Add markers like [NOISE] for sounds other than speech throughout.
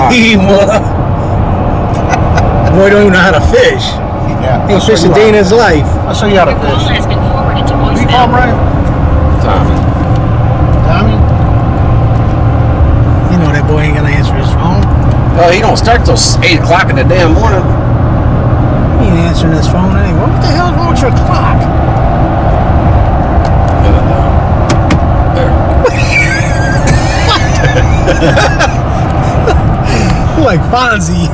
That's a way to clock. Steve, what? Boy, don't even know how to fish. Yeah. Ain't fished a day in his life. I'll show you how to Your call fish. has been forwarded to What do you call him, voicemail. Ryan? Tommy. Tommy? You know that boy ain't gonna answer his phone. Well, he don't start till 8 o'clock in the damn morning. He ain't answering his phone anyway. What the hell's wrong with your clock? [LAUGHS] [LAUGHS] [LAUGHS] like Fonzie.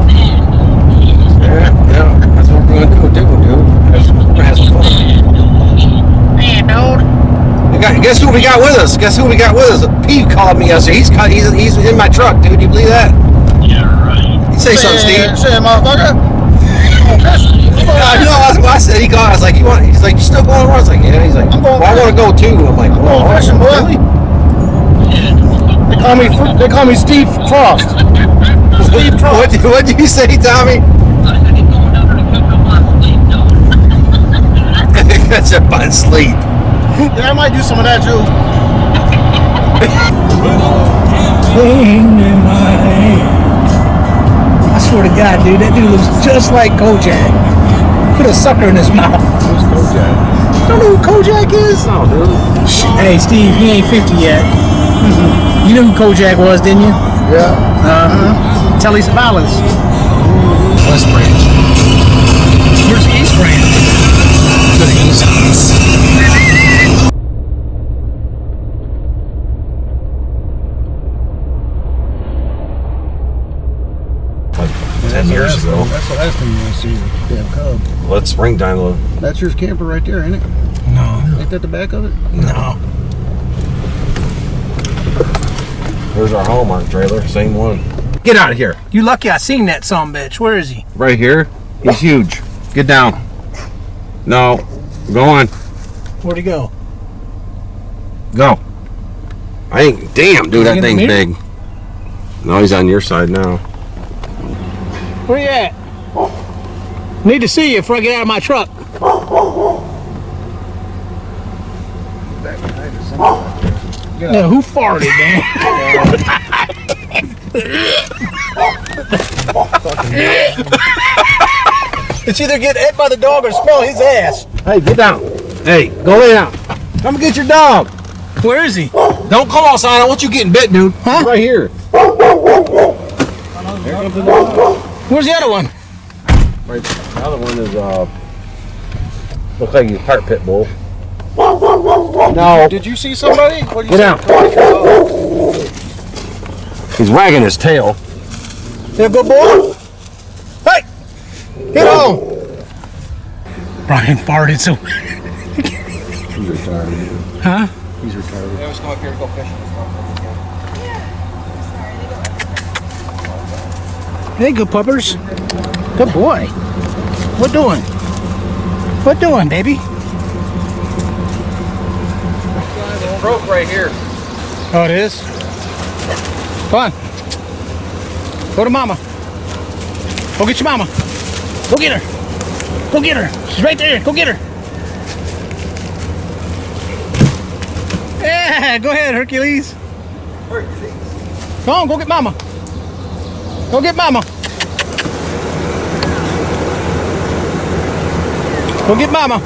Yeah, yeah, that's what we're gonna do, dude. dude. That's- We're gonna have some fun. Man, dude. We got- Guess who we got with us? Guess who we got with us? Pete called me yesterday. He's cut- he's he's in my truck, dude. Do you believe that? Yeah, right. You say something, Steve. Say, motherfucker. I know. That's what I said. He called. I was like, "You want?" He's like, "You still going to? I was like, "Yeah." He's like, I'm going "Well, I want to go too." I'm like, well, going "Oh, fishing, boy." really?" They call me, they call me Steve Frost. Steve [LAUGHS] Frost. What did what did you say, Tommy? That's a fun sleep. Yeah, I might do some of that too. I swear to God, dude, that dude looks just like Kojak. Put a sucker in his mouth. Who's Kojak? Don't know who Kojak is? No, dude. Hey, Steve, he ain't 50 yet. You knew who Kojak was, didn't you? Yeah. Uh-huh. Telly Savalas. West Branch. Where's the East Branch? To the east. Like ten years ago. That's the last thing you want to see. Damn cub. Let's springtime though. That's your camper right there, ain't it? No, Ain't that the back of it? no. There's our Hallmark trailer. Same one. Get out of here. You lucky I seen that son bitch. Where is he? Right here. He's oh. huge. Get down. No. Go on. Where'd he go? Go. I ain't. Damn, dude, that thing's big. No, he's on your side now. Where you at? Need to see you before I get out of my truck. Back behind us. Yeah, who farted, man? [LAUGHS] [LAUGHS] it's either get hit by the dog or smell his ass. Hey, get down. Hey, go lay down. Come get your dog. Where is he? Don't come outside. I don't want you getting bit, dude. Huh? Right here. Where's the other one? Right. The other one is uh. Looks like he's part pit bull. No. Did you see somebody? What do you Get down. He's wagging his tail. You a good boy? Hey! Get on! Brian farted so. He's retired. Huh? He's retired. Hey, good puppers. Good boy. What doing? What doing, baby? Broke right here. Oh, it is? Come on. Go to mama. Go get your mama. Go get her. Go get her. She's right there. Go get her. Yeah, go ahead, Hercules. Hercules. Come on, go get mama. Go get mama. Go get mama.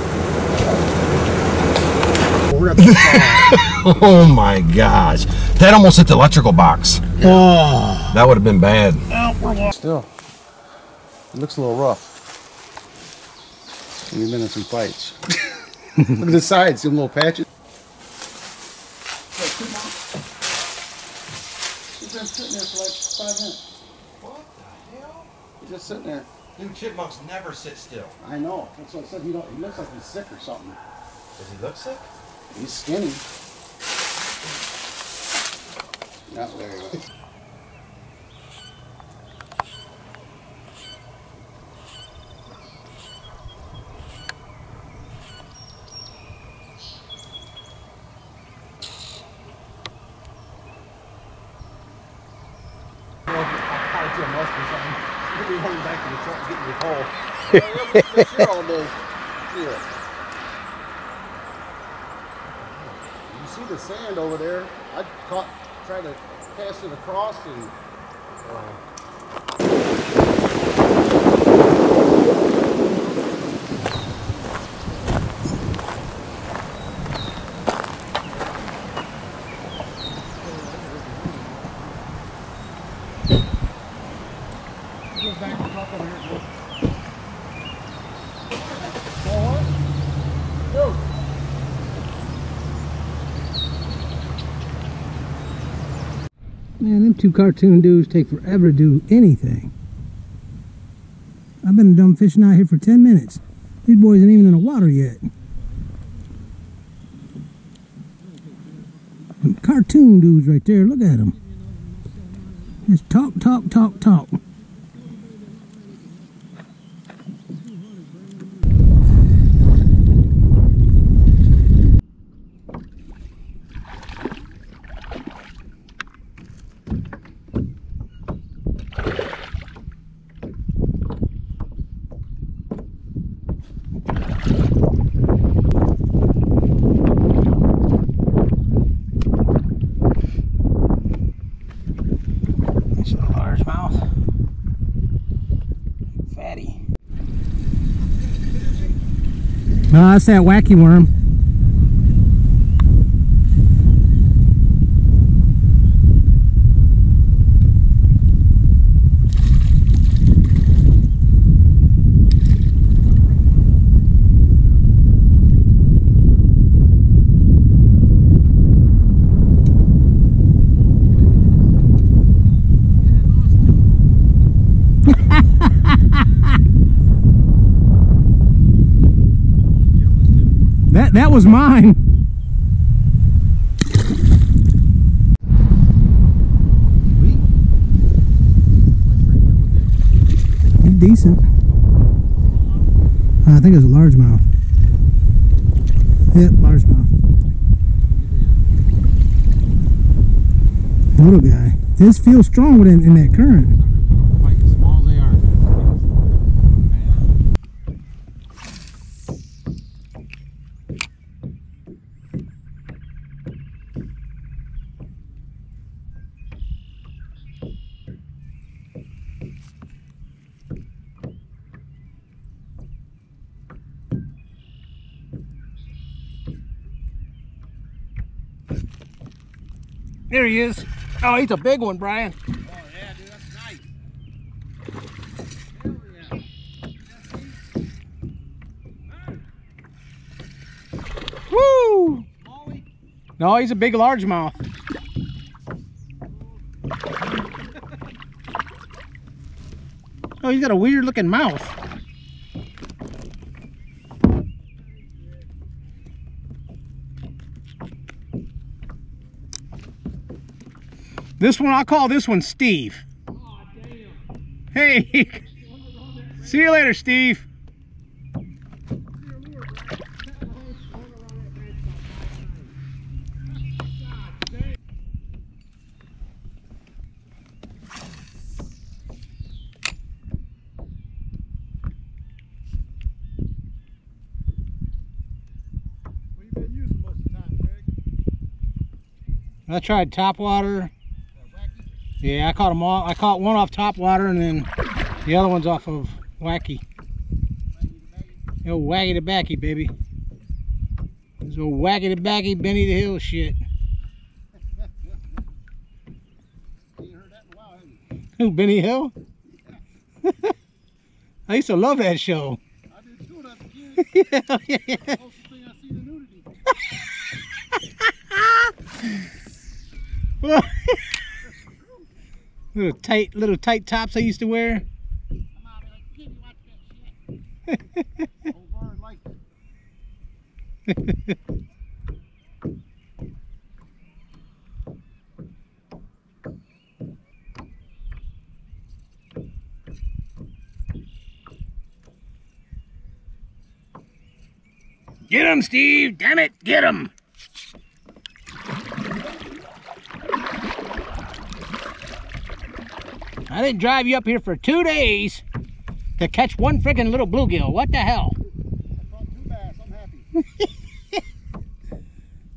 [LAUGHS] Oh my gosh. That almost hit the electrical box. Oh. That would have been bad. Still, it looks a little rough. You've been in some fights. [LAUGHS] Look at the sides, some little patches. He's been sitting there for like five minutes. What the hell? He's just sitting there. Dude, chipmunks never sit still. I know. That's what I said. He, don't, he looks like he's sick or something. Does he look sick? He's skinny. Ah, Not very much. Musk or something. You'll back the truck getting pole. Yeah. You see the sand over there? I caught tried to pass it across and Man, two cartoon dudes take forever to do anything. I've been dumb fishing out here for 10 minutes. These boys ain't even in the water yet. Them cartoon dudes right there, look at them. Just talk, talk, talk, talk. No, that's that wacky worm. That was mine. Decent. I think it's a largemouth. Yep, largemouth. Little guy. This feels strong in, in that current. Like as small as they are. There he is. Oh, he's a big one, Brian. Oh yeah, dude, that's nice. Woo! No, he's a big largemouth. [LAUGHS] Oh, he's got a weird looking mouth. This one, I'll call this one Steve. Hey, see you later, Steve. I tried top water. Yeah, I caught them all. I caught one off top water and then the other one's off of wacky. Yo, waggy the backy, baby. This old waggy the backy Benny the Hill shit. You heard that in a while. Who, Benny Hill? [LAUGHS] I used to love that show. I did too when I a kid. yeah, yeah, yeah. Closest thing I seen to nudity. [LAUGHS] [LAUGHS] little tight, little tight tops I used to wear. Get him, Steve! Damn it, get him! I didn't drive you up here for two days to catch one friggin' little bluegill. What the hell? I caught two bass. I'm happy.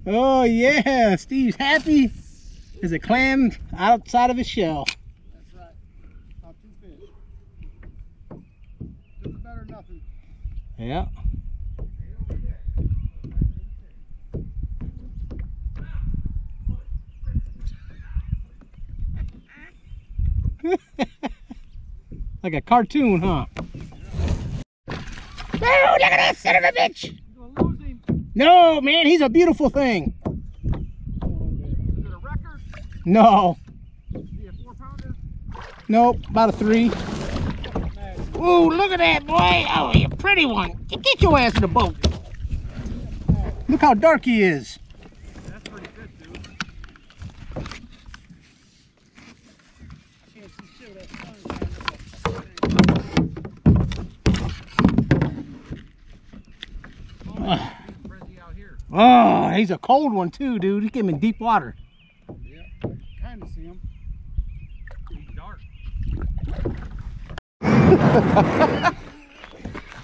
Oh yeah, Steve's happy as a clam outside of his shell. That's right. Not two fish. Looks better than nothing. Yeah. [LAUGHS] like a cartoon, huh? No, look at that son of a bitch! You gonna lose him. No, man, he's a beautiful thing. A? No, Is he a four pounder? nope, about a three. Ooh, look at that boy! Oh, you pretty one. Get your ass in the boat. Look how dark he is. That's pretty good, dude. I can't see shit with that sun out here. Oh, he's a cold one too, dude. He came in deep water. Yeah, kind of see him. He's dark. [LAUGHS] I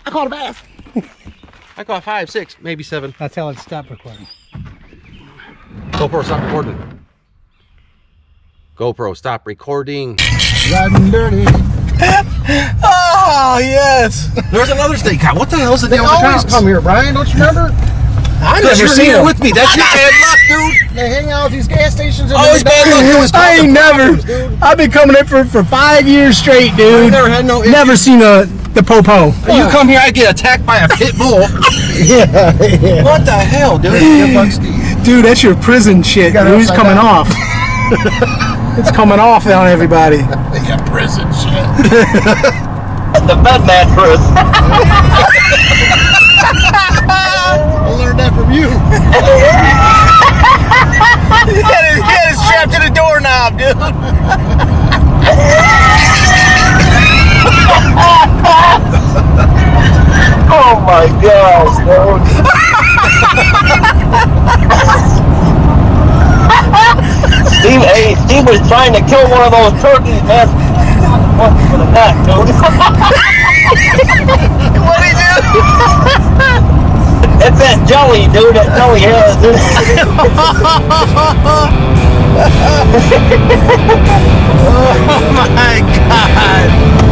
caught a bass. I caught five, six, maybe seven. That's how it stopped recording. GoPro, stop recording. GoPro, stop recording. Riding dirty. Oh [LAUGHS] yes. There's another state cop. What the hell's the They deal with the always cops? come here, Brian. Don't you remember? I Because you're here with me. That's your bad luck, dude. They hang out at these gas stations. And Always they- bad luck. [LAUGHS] I ain't never. dude. I've been coming in for for five years straight, I dude. never had no. Never seen a the po popo. You come here, I get attacked by a pit [LAUGHS] bull. Yeah, yeah. what the hell, dude? Good luck, Steve. Dude, that's your prison shit. got Dude, it's coming down. off. It's coming off on everybody. Yeah, prison shit. [LAUGHS] the bed mattress. I learned that from you. [LAUGHS] he, had it, he had it strapped to the doorknob, dude. [LAUGHS] Oh my gosh, dude. Steve, hey, Steve was trying to kill one of those turkeys, man. What for the neck, dude? What'd he do? It's that jelly, dude. That jelly has. [LAUGHS] oh my god.